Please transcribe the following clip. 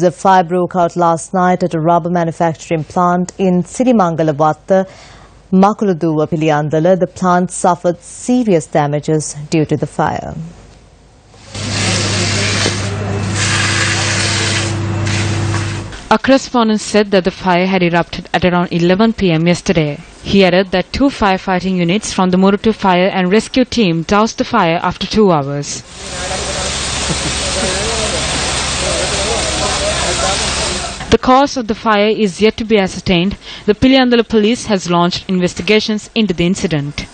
The fire broke out last night at a rubber manufacturing plant in Sirimangalawaththa, Makuluduwa Piliyandala. The plant suffered serious damages due to the fire. A correspondent said that the fire had erupted at around 11 pm yesterday. He added that two firefighting units from the Murutu Fire and Rescue Team doused the fire after two hours. The cause of the fire is yet to be ascertained. The Piliyandala police has launched investigations into the incident.